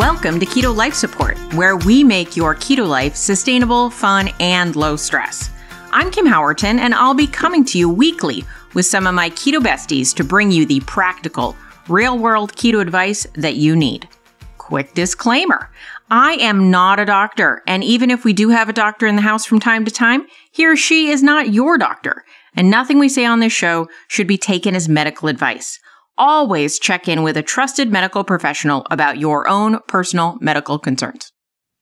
Welcome to Keto Life Support, where we make your keto life sustainable, fun, and low stress. I'm Kim Howerton, and I'll be coming to you weekly with some of my keto besties to bring you the practical, real world keto advice that you need. Quick disclaimer I am not a doctor, and even if we do have a doctor in the house from time to time, he or she is not your doctor, and nothing we say on this show should be taken as medical advice always check in with a trusted medical professional about your own personal medical concerns.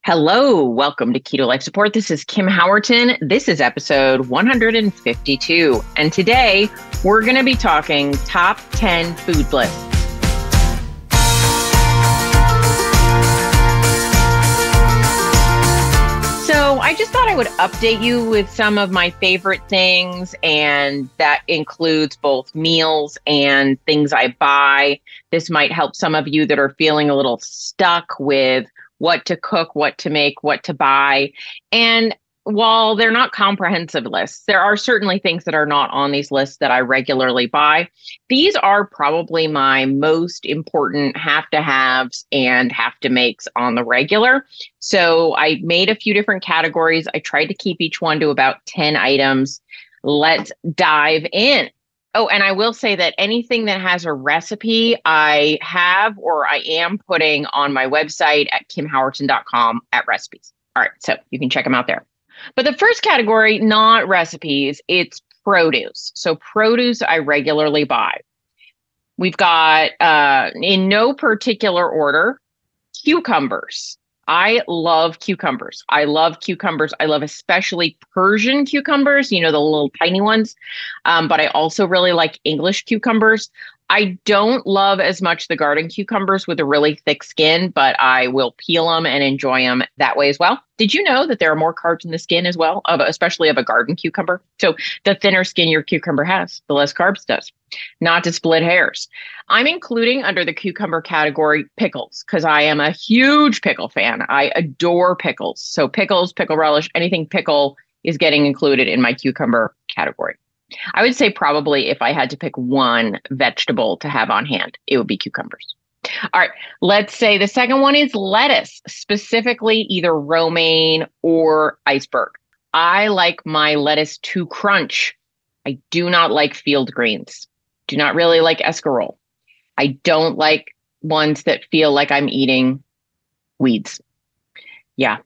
Hello, welcome to Keto Life Support. This is Kim Howerton. This is episode 152. And today we're going to be talking top 10 food lists. I just thought I would update you with some of my favorite things, and that includes both meals and things I buy. This might help some of you that are feeling a little stuck with what to cook, what to make, what to buy. And while they're not comprehensive lists, there are certainly things that are not on these lists that I regularly buy. These are probably my most important have to haves and have to makes on the regular. So I made a few different categories. I tried to keep each one to about 10 items. Let's dive in. Oh, and I will say that anything that has a recipe, I have or I am putting on my website at kimhowerton.com at recipes. All right, so you can check them out there. But the first category, not recipes, it's produce. So produce I regularly buy. We've got uh, in no particular order cucumbers. I love cucumbers. I love cucumbers. I love especially Persian cucumbers, you know, the little tiny ones. Um, but I also really like English cucumbers. I don't love as much the garden cucumbers with a really thick skin, but I will peel them and enjoy them that way as well. Did you know that there are more carbs in the skin as well, of especially of a garden cucumber? So the thinner skin your cucumber has, the less carbs does. Not to split hairs. I'm including under the cucumber category pickles because I am a huge pickle fan. I adore pickles. So pickles, pickle relish, anything pickle is getting included in my cucumber category. I would say probably if I had to pick one vegetable to have on hand, it would be cucumbers. All right, let's say the second one is lettuce, specifically either romaine or iceberg. I like my lettuce to crunch. I do not like field greens. Do not really like escarole. I don't like ones that feel like I'm eating weeds. Yeah,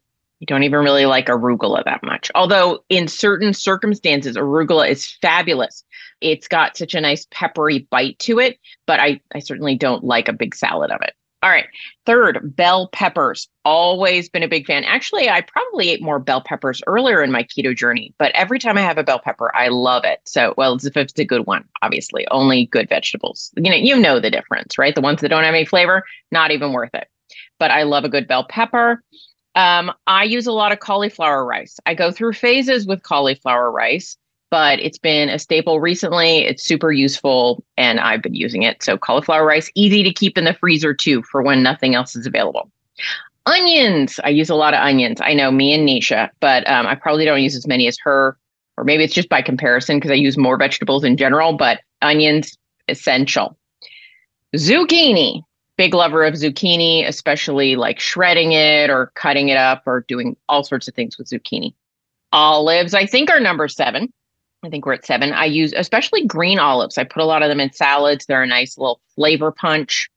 Don't even really like arugula that much. Although in certain circumstances, arugula is fabulous. It's got such a nice peppery bite to it, but I, I certainly don't like a big salad of it. All right. Third, bell peppers. Always been a big fan. Actually, I probably ate more bell peppers earlier in my keto journey, but every time I have a bell pepper, I love it. So, well, if it's a good one, obviously, only good vegetables. You know, you know the difference, right? The ones that don't have any flavor, not even worth it. But I love a good bell pepper. Um, I use a lot of cauliflower rice. I go through phases with cauliflower rice, but it's been a staple recently. It's super useful and I've been using it. So, cauliflower rice, easy to keep in the freezer too for when nothing else is available. Onions. I use a lot of onions. I know me and Nisha, but um, I probably don't use as many as her, or maybe it's just by comparison because I use more vegetables in general, but onions, essential. Zucchini big lover of zucchini, especially like shredding it or cutting it up or doing all sorts of things with zucchini. Olives, I think, are number seven. I think we're at seven. I use especially green olives. I put a lot of them in salads. They're a nice little flavor punch.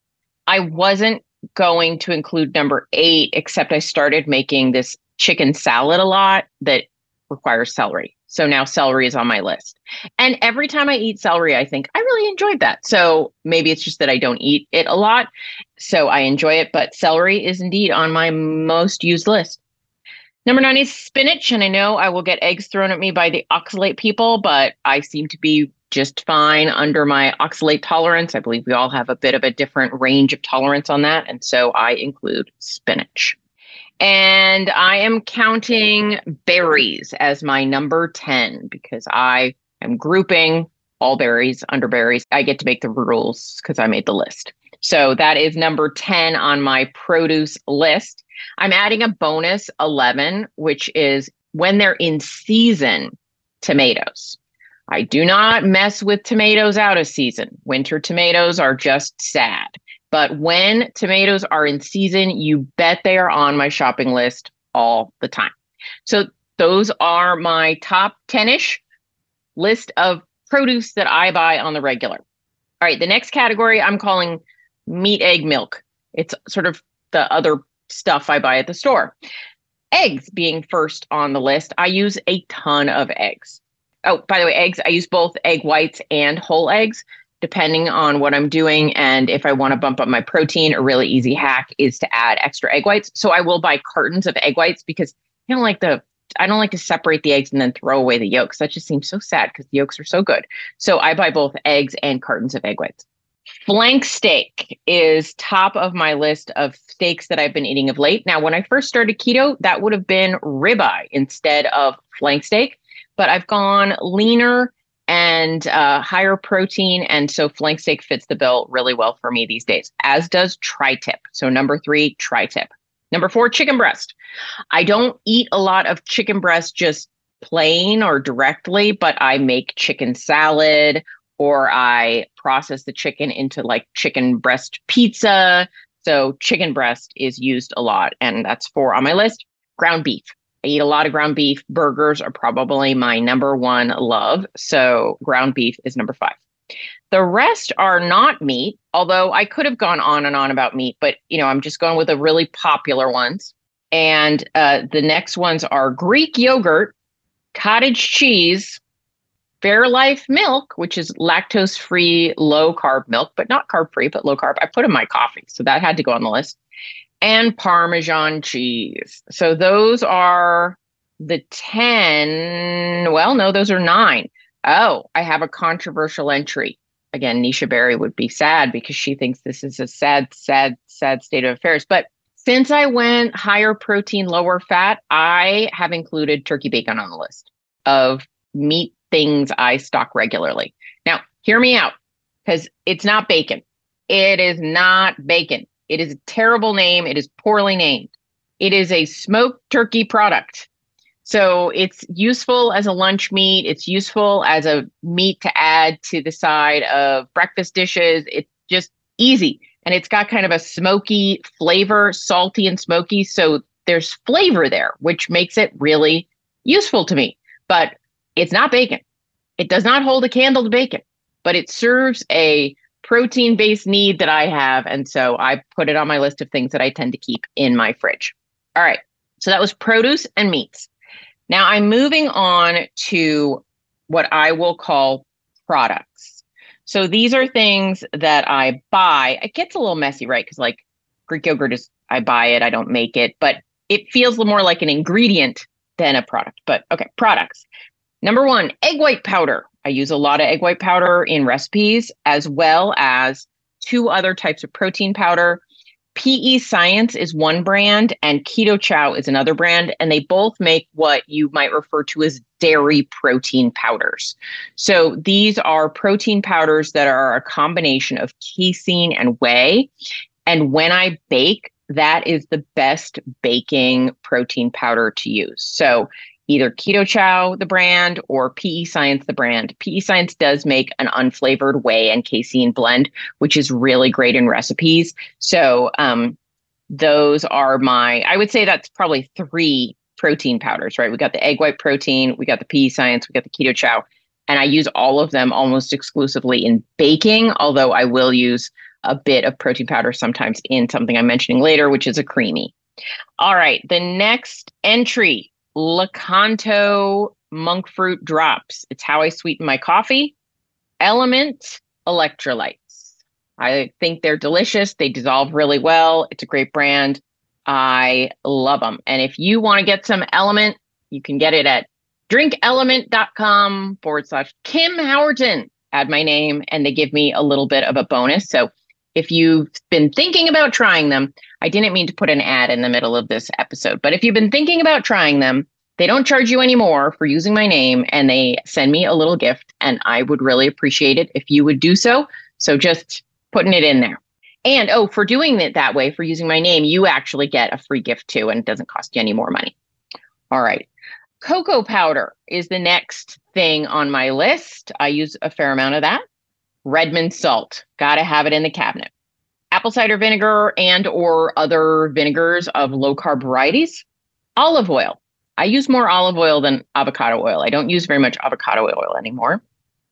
I wasn't going to include number eight, except I started making this chicken salad a lot that requires celery. So now celery is on my list. And every time I eat celery, I think I really enjoyed that. So maybe it's just that I don't eat it a lot. So I enjoy it, but celery is indeed on my most used list. Number nine is spinach. And I know I will get eggs thrown at me by the oxalate people, but I seem to be just fine under my oxalate tolerance. I believe we all have a bit of a different range of tolerance on that. And so I include spinach. And I am counting berries as my number 10 because I am grouping all berries under berries. I get to make the rules because I made the list. So that is number 10 on my produce list. I'm adding a bonus 11, which is when they're in season tomatoes. I do not mess with tomatoes out of season. Winter tomatoes are just sad. But when tomatoes are in season, you bet they are on my shopping list all the time. So those are my top 10 ish list of produce that I buy on the regular. All right, the next category I'm calling meat, egg, milk. It's sort of the other stuff I buy at the store. Eggs being first on the list. I use a ton of eggs. Oh, by the way, eggs, I use both egg whites and whole eggs depending on what I'm doing. And if I want to bump up my protein, a really easy hack is to add extra egg whites. So I will buy cartons of egg whites because I don't like the I don't like to separate the eggs and then throw away the yolks. That just seems so sad because the yolks are so good. So I buy both eggs and cartons of egg whites. Flank steak is top of my list of steaks that I've been eating of late. Now, when I first started keto, that would have been ribeye instead of flank steak, but I've gone leaner and uh, higher protein. And so flank steak fits the bill really well for me these days, as does tri tip. So, number three, tri tip. Number four, chicken breast. I don't eat a lot of chicken breast just plain or directly, but I make chicken salad or I process the chicken into like chicken breast pizza. So chicken breast is used a lot, and that's four on my list. Ground beef. I eat a lot of ground beef. Burgers are probably my number one love. So ground beef is number five. The rest are not meat, although I could have gone on and on about meat, but you know, I'm just going with the really popular ones. And uh, the next ones are Greek yogurt, cottage cheese, Fairlife milk, which is lactose free, low carb milk, but not carb free, but low carb. I put in my coffee. So that had to go on the list. And Parmesan cheese. So those are the 10. Well, no, those are nine. Oh, I have a controversial entry. Again, Nisha Berry would be sad because she thinks this is a sad, sad, sad state of affairs. But since I went higher protein, lower fat, I have included turkey bacon on the list of meat things I stock regularly. Now, hear me out because it's not bacon. It is not bacon. It is a terrible name. It is poorly named. It is a smoked turkey product. So it's useful as a lunch meat. It's useful as a meat to add to the side of breakfast dishes. It's just easy. And it's got kind of a smoky flavor, salty and smoky. So there's flavor there, which makes it really useful to me. But it's not bacon. It does not hold a candle to bacon, but it serves a protein based need that I have. And so I put it on my list of things that I tend to keep in my fridge. All right. So that was produce and meats. Now I'm moving on to what I will call products. So these are things that I buy. It gets a little messy, right? Because like Greek yogurt is, I buy it, I don't make it, but it feels more like an ingredient than a product. But okay, products. Number one, egg white powder. I use a lot of egg white powder in recipes, as well as two other types of protein powder PE Science is one brand and Keto Chow is another brand, and they both make what you might refer to as dairy protein powders. So these are protein powders that are a combination of casein and whey. And when I bake, that is the best baking protein powder to use. So either Keto Chow, the brand, or PE Science, the brand. PE Science does make an unflavored whey and casein blend, which is really great in recipes. So, um, those are my, I would say that's probably three protein powders, right? We got the egg white protein, we got the PE Science, we got the Keto Chow, and I use all of them almost exclusively in baking, although I will use a bit of protein powder sometimes in something I'm mentioning later, which is a Creami. All right, the next entry Lakanto monk fruit drops. It's how I sweeten my coffee. LMNT electrolytes. I think they're delicious. They dissolve really well. It's a great brand. I love them. And if you want to get some LMNT, you can get it at drinklmnt.com forward slash Kim Howerton. Add my name and they give me a little bit of a bonus. So if you've been thinking about trying them, I didn't mean to put an ad in the middle of this episode, but if you've been thinking about trying them, they don't charge you anymore for using my name and they send me a little gift and I would really appreciate it if you would do so. So just putting it in there. And oh, for doing it that way, for using my name, you actually get a free gift too, and it doesn't cost you any more money. All right. Cocoa powder is the next thing on my list. I use a fair amount of that. Redmond salt, got to have it in the cabinet apple cider vinegar and or other vinegars of low carb varieties. Olive oil. I use more olive oil than avocado oil. I don't use very much avocado oil anymore.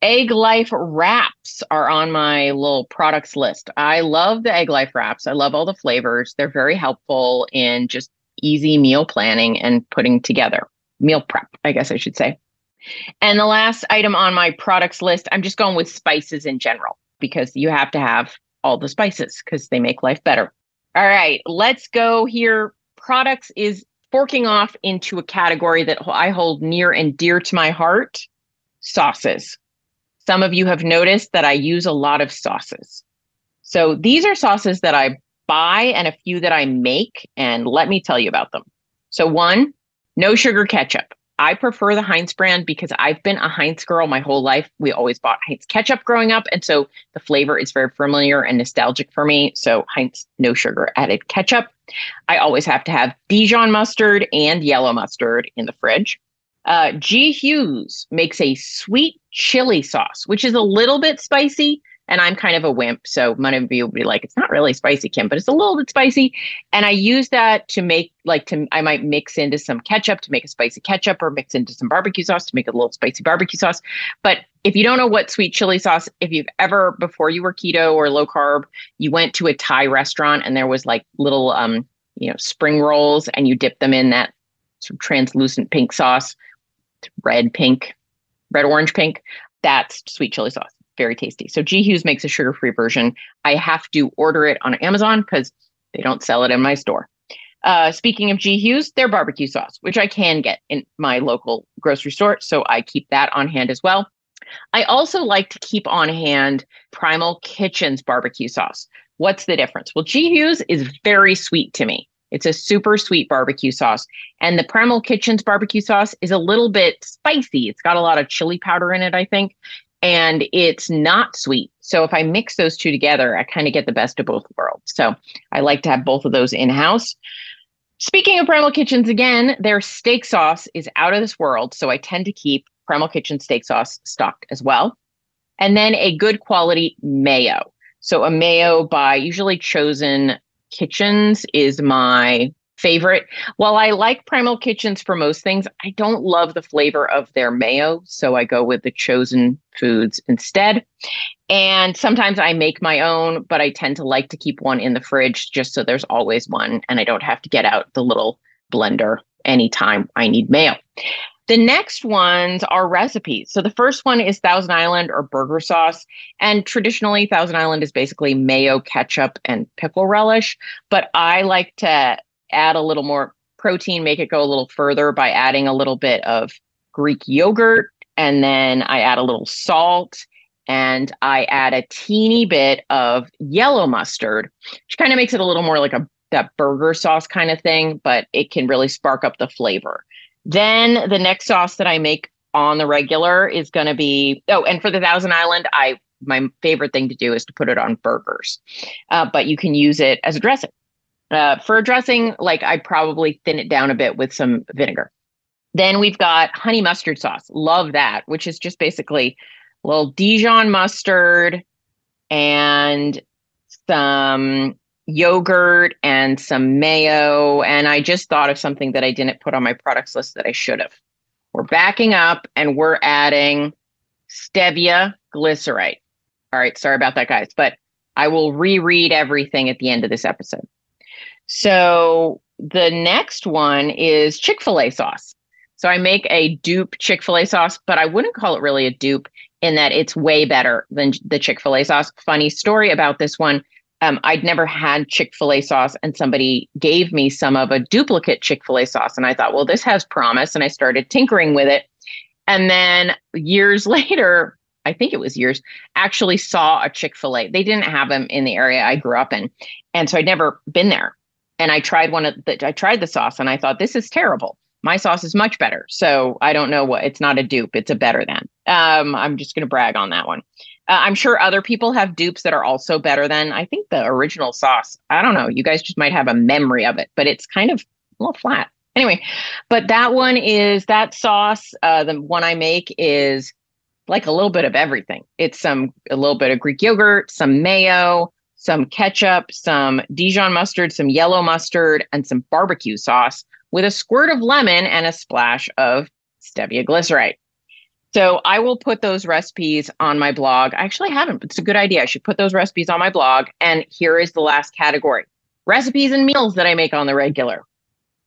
Egglife wraps are on my little products list. I love the Egglife wraps. I love all the flavors. They're very helpful in just easy meal planning and putting together meal prep, I guess I should say. And the last item on my products list, I'm just going with spices in general because you have to have all the spices because they make life better. All right, let's go here. Products is forking off into a category that I hold near and dear to my heart sauces. Some of you have noticed that I use a lot of sauces. So these are sauces that I buy and a few that I make. And let me tell you about them. So, one, no sugar ketchup. I prefer the Heinz brand because I've been a Heinz girl my whole life. We always bought Heinz ketchup growing up. And so the flavor is very familiar and nostalgic for me. So Heinz no sugar added ketchup. I always have to have Dijon mustard and yellow mustard in the fridge. Uh, G. Hughes makes a sweet chili sauce, which is a little bit spicy, and I'm kind of a wimp. So many of you will be like, it's not really spicy, Kim, but it's a little bit spicy. And I use that to make like to I might mix into some ketchup to make a spicy ketchup or mix into some barbecue sauce to make a little spicy barbecue sauce. But if you don't know what sweet chili sauce, if you've ever before you were keto or low carb, you went to a Thai restaurant and there was like little um, you know, spring rolls and you dip them in that sort of translucent pink sauce, red, pink, red, orange, pink. That's sweet chili sauce very tasty. So G Hughes makes a sugar-free version. I have to order it on Amazon because they don't sell it in my store. Uh, speaking of G Hughes, their barbecue sauce, which I can get in my local grocery store, so I keep that on hand as well. I also like to keep on hand Primal Kitchen's barbecue sauce. What's the difference? Well, G Hughes is very sweet to me. It's a super sweet barbecue sauce. And the Primal Kitchen's barbecue sauce is a little bit spicy. It's got a lot of chili powder in it, I think and it's not sweet. So if I mix those two together, I kind of get the best of both worlds. So I like to have both of those in house. Speaking of Primal Kitchens again, their steak sauce is out of this world. So I tend to keep Primal Kitchen steak sauce stocked as well. And then a good quality mayo. So a mayo by usually chosen kitchens is my favorite. While I like Primal Kitchens for most things, I don't love the flavor of their mayo. So I go with the chosen foods instead. And sometimes I make my own, but I tend to like to keep one in the fridge just so there's always one and I don't have to get out the little blender anytime I need mayo. The next ones are recipes. So the first one is Thousand Island or burger sauce. And traditionally, Thousand Island is basically mayo, ketchup, and pickle relish. But I like to add a little more protein, make it go a little further by adding a little bit of Greek yogurt. And then I add a little salt and I add a teeny bit of yellow mustard, which kind of makes it a little more like a that burger sauce kind of thing, but it can really spark up the flavor. Then the next sauce that I make on the regular is going to be oh, and for the Thousand Island, I my favorite thing to do is to put it on burgers, uh, but you can use it as a dressing. Uh, for dressing, like I probably thin it down a bit with some vinegar. Then we've got honey mustard sauce. Love that, which is just basically a little Dijon mustard and some yogurt and some mayo. And I just thought of something that I didn't put on my products list that I should have. We're backing up and we're adding stevia glycerite. All right, sorry about that, guys, but I will reread everything at the end of this episode. So the next one is Chick fil A sauce. So I make a dupe Chick fil A sauce, but I wouldn't call it really a dupe in that it's way better than the Chick fil A sauce. Funny story about this one. Um, I'd never had Chick fil A sauce, and somebody gave me some of a duplicate Chick fil A sauce. And I thought, well, this has promise. And I started tinkering with it. And then years later, I think it was years, actually saw a Chick fil A. They didn't have them in the area I grew up in. And so I'd never been there and I tried one of the I tried the sauce and I thought this is terrible. My sauce is much better. So I don't know what it's not a dupe. It's a better than. Um, I'm just going to brag on that one. Uh, I'm sure other people have dupes that are also better than. I think the original sauce. I don't know. You guys just might have a memory of it, but it's kind of a little flat. Anyway, but that one is that sauce. Uh, the one I make is like a little bit of everything. It's some a little bit of Greek yogurt, some mayo, some ketchup, some Dijon mustard, some yellow mustard, and some barbecue sauce with a squirt of lemon and a splash of stevia glycerite. So I will put those recipes on my blog. I actually haven't, but it's a good idea. I should put those recipes on my blog. And here is the last category recipes and meals that I make on the regular.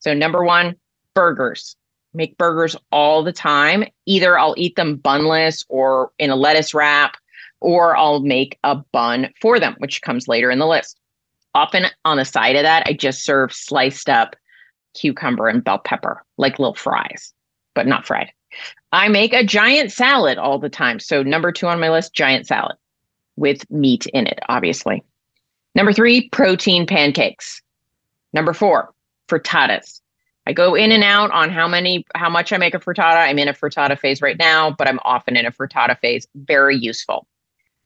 So, number one, burgers. Make burgers all the time. Either I'll eat them bunless or in a lettuce wrap, or I'll make a bun for them, which comes later in the list. Often on the side of that, I just serve sliced up cucumber and bell pepper, like little fries, but not fried. I make a giant salad all the time. So, number two on my list, giant salad with meat in it, obviously. Number three, protein pancakes. Number four, frittatas. I go in and out on how many, how much I make a frittata. I'm in a frittata phase right now, but I'm often in a frittata phase. Very useful.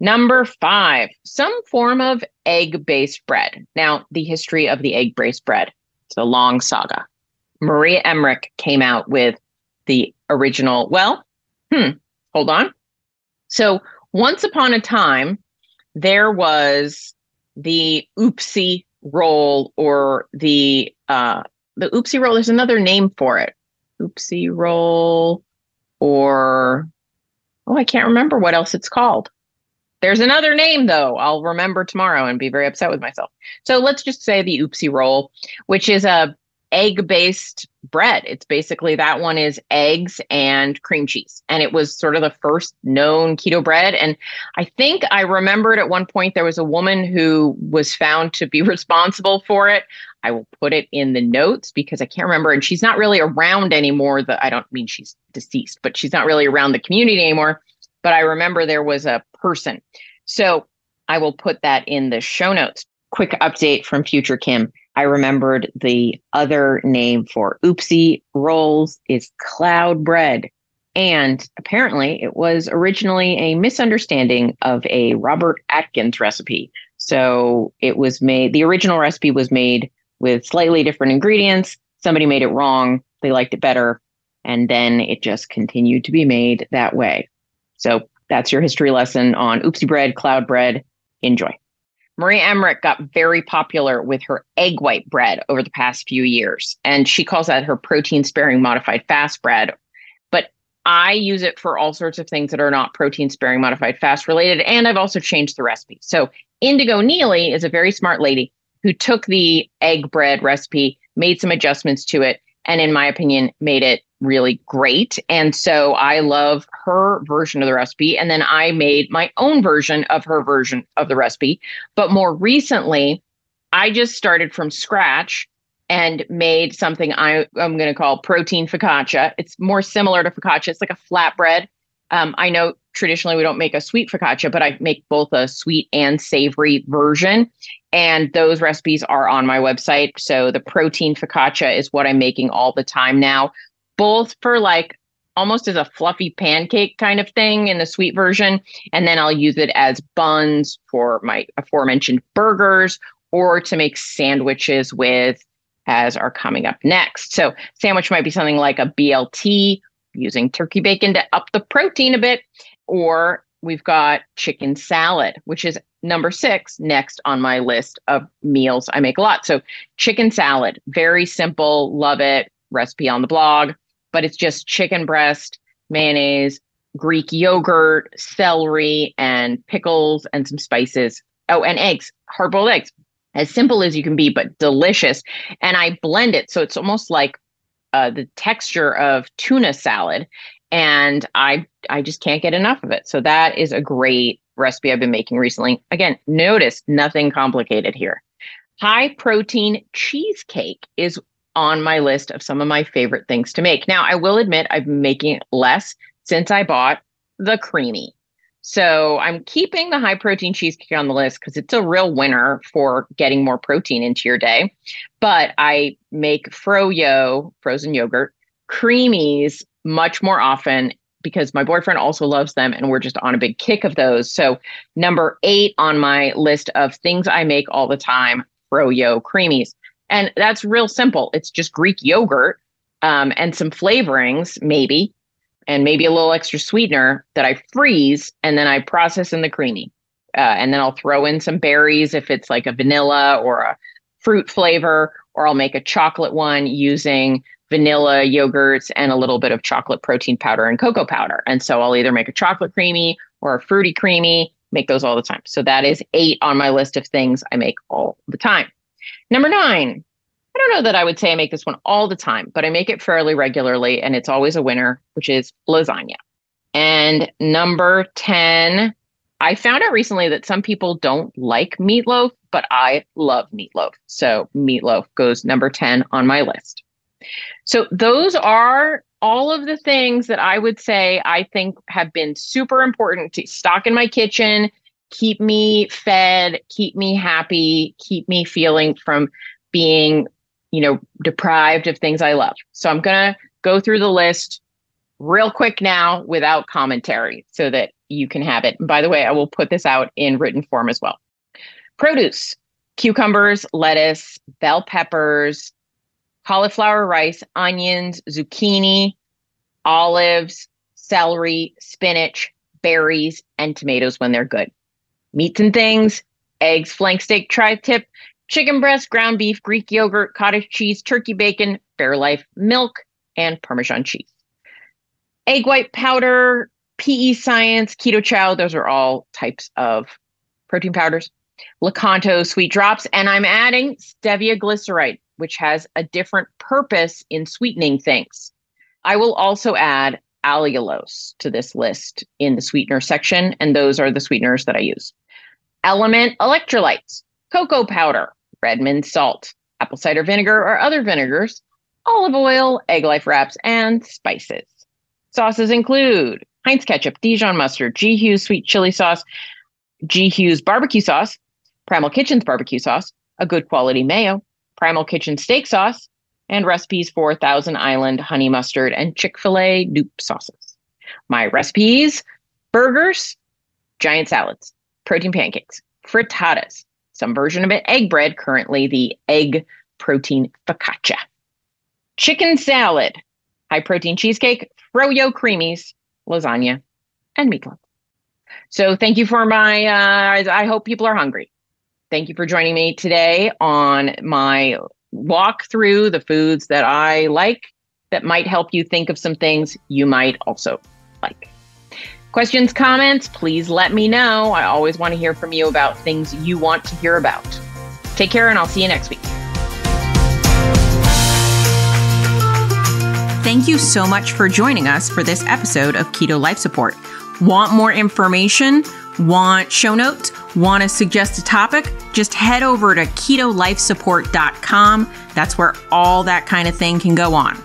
Number five, some form of egg based bread. Now, the history of the egg based bread, it's a long saga. Maria Emmerich came out with the original. Well, hmm, hold on. So once upon a time, there was the oopsie roll or the uh the oopsie roll. There's another name for it. Oopsie roll or oh, I can't remember what else it's called. There's another name though. I'll remember tomorrow and be very upset with myself. So let's just say the oopsie roll, which is a egg based bread. It's basically that one is eggs and cream cheese. And it was sort of the first known keto bread. And I think I remembered at one point there was a woman who was found to be responsible for it. I will put it in the notes because I can't remember. And she's not really around anymore. The I don't mean she's deceased, but she's not really around the community anymore. But I remember there was a person. So I will put that in the show notes. Quick update from future Kim. I remembered the other name for oopsie rolls is cloud bread. And apparently, it was originally a misunderstanding of a Robert Atkins recipe. So it was made, the original recipe was made with slightly different ingredients. Somebody made it wrong. They liked it better. And then it just continued to be made that way. So that's your history lesson on oopsie bread, cloud bread. Enjoy. Maria Emmerich got very popular with her egg white bread over the past few years, and she calls that her protein sparing modified fast bread. But I use it for all sorts of things that are not protein sparing modified fast related, and I've also changed the recipe. So Indigo Nili is a very smart lady who took the egg bread recipe, made some adjustments to it, and in my opinion, made it really great. And so I love her version of the recipe. And then I made my own version of her version of the recipe. But more recently, I just started from scratch and made something I, am going to call protein focaccia. It's more similar to focaccia. It's like a flatbread. Um, I know traditionally we don't make a sweet focaccia, but I make both a sweet and savory version. And those recipes are on my website. So the protein focaccia is what I'm making all the time now both for like almost as a fluffy pancake kind of thing in the sweet version. And then I'll use it as buns for my aforementioned burgers or to make sandwiches with as are coming up next. So sandwich might be something like a BLT using turkey bacon to up the protein a bit, or we've got chicken salad, which is number six next on my list of meals I make a lot. So chicken salad, very simple, love it. Recipe on the blog but it's just chicken breast, mayonnaise, Greek yogurt, celery, and pickles and some spices. Oh, and eggs, hard boiled eggs. As simple as you can be, but delicious. And I blend it so it's almost like uh, the texture of tuna salad. And I I just can't get enough of it. So that is a great recipe I've been making recently. Again, notice nothing complicated here. High protein cheesecake is on my list of some of my favorite things to make. Now, I will admit I've been making less since I bought the Creami. So I'm keeping the high protein cheesecake on the list because it's a real winner for getting more protein into your day. But I make froyo, frozen yogurt, creamies much more often because my boyfriend also loves them and we're just on a big kick of those. So number eight on my list of things I make all the time, froyo creamies. And that's real simple. It's just Greek yogurt um, and some flavorings, maybe, and maybe a little extra sweetener that I freeze and then I process in the Creami. uh, and then I'll throw in some berries if it's like a vanilla or a fruit flavor, or I'll make a chocolate one using vanilla yogurts and a little bit of chocolate protein powder and cocoa powder. And so I'll either make a chocolate creamy or a fruity creamy, make those all the time. So that is eight on my list of things I make all the time. Number nine, I don't know that I would say I make this one all the time, but I make it fairly regularly and it's always a winner, which is lasagna. And number 10, I found out recently that some people don't like meatloaf, but I love meatloaf. So meatloaf goes number 10 on my list. So those are all of the things that I would say I think have been super important to stock in my kitchen, keep me fed, keep me happy, keep me feeling from being, you know, deprived of things I love. So I'm going to go through the list real quick now without commentary so that you can have it. And by the way, I will put this out in written form as well. Produce, cucumbers, lettuce, bell peppers, cauliflower rice, onions, zucchini, olives, celery, spinach, berries, and tomatoes when they're good. Meats and things, eggs, flank steak, tri tip, chicken breast, ground beef, Greek yogurt, cottage cheese, turkey bacon, Fairlife milk, and Parmesan cheese. Egg white powder, PE Science, Keto Chow, those are all types of protein powders. Lakanto sweet drops, and I'm adding stevia glycerite, which has a different purpose in sweetening things. I will also add allulose to this list in the sweetener section, and those are the sweeteners that I use. LMNT electrolytes, cocoa powder, Redmond salt, apple cider vinegar or other vinegars, olive oil, Egglife wraps, and spices. Sauces include Heinz ketchup, Dijon mustard, G. Hughes sweet chili sauce, G. Hughes barbecue sauce, Primal Kitchen's barbecue sauce, a good quality mayo, Primal Kitchen steak sauce, and recipes for Thousand Island honey mustard and Chick fil A Noop sauces. My recipes burgers, giant salads, protein pancakes, frittatas, some version of it, egg bread, currently the egg protein focaccia, chicken salad, high protein cheesecake, froyo creamies, lasagna, and meatloaf. So thank you for my, uh, I hope people are hungry. Thank you for joining me today on my walk through the foods that I like that might help you think of some things you might also like. Questions, comments, please let me know. I always want to hear from you about things you want to hear about. Take care, and I'll see you next week. Thank you so much for joining us for this episode of Keto Life Support. Want more information? Want show notes? Want to suggest a topic? Just head over to ketolifesupport.com. That's where all that kind of thing can go on.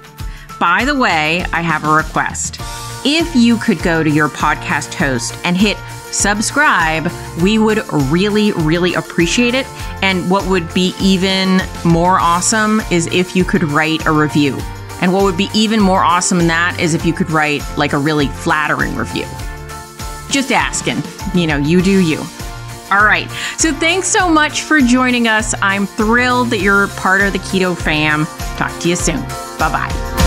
By the way, I have a request. If you could go to your podcast host and hit subscribe, we would really, really appreciate it. And what would be even more awesome is if you could write a review. And what would be even more awesome than that is if you could write like a really flattering review. Just asking. You know, you do you. All right. So thanks so much for joining us. I'm thrilled that you're part of the Keto fam. Talk to you soon. Bye bye.